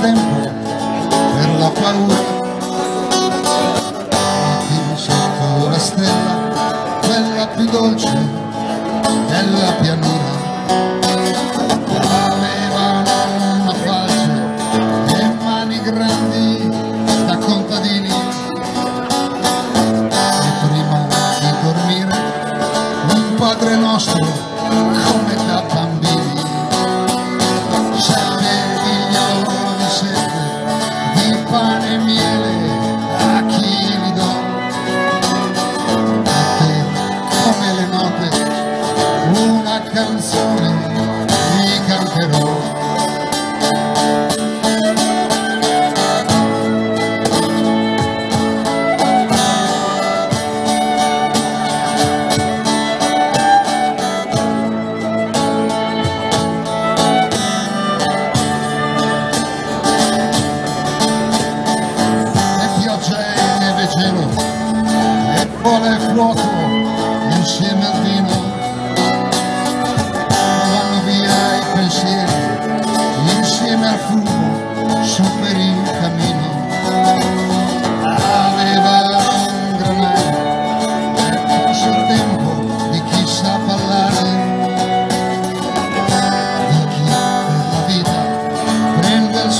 tempo per la paura. Vivo sotto la stella, quella più dolce della pianura Avevano una falce e mani grandi da contadini. E prima di dormire un Padre nostro cantate una canzone, vi canterò.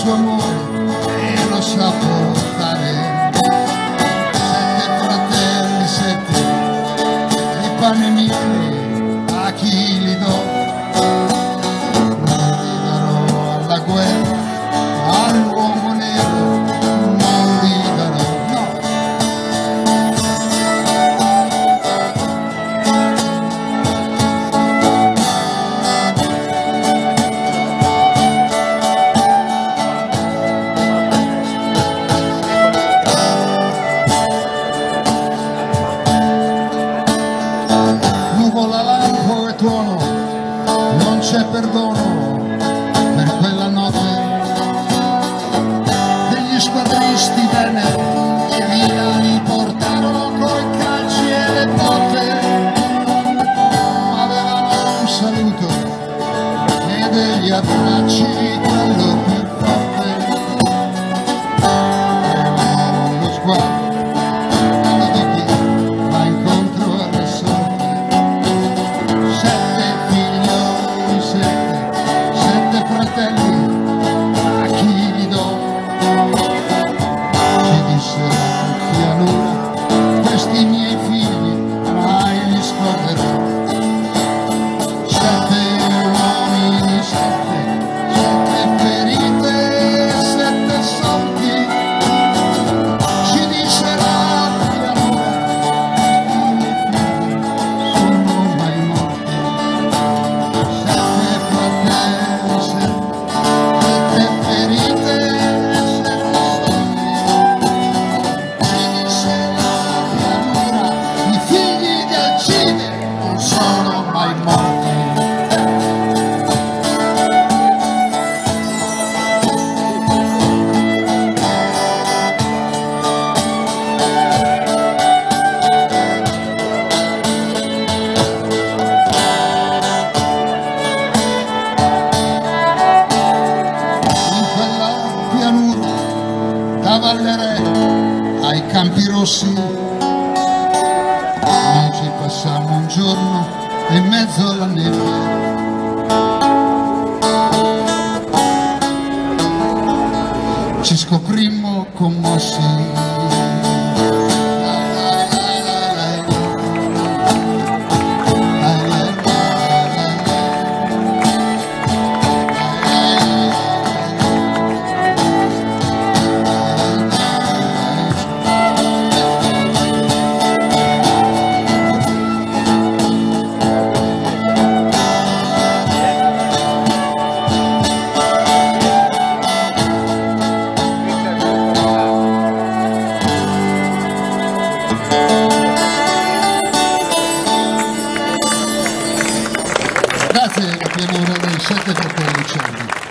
nosso amor. Siamo l'alarico e tuono, non c'è perdono per quella notte. Degli squadristi bene che via li portarono coi calci e le botte. Avevano un saluto e degli abbracci. that così noi ci passiamo un giorno in mezzo alla nebbia ci scoprimmo commossi 现在就可以去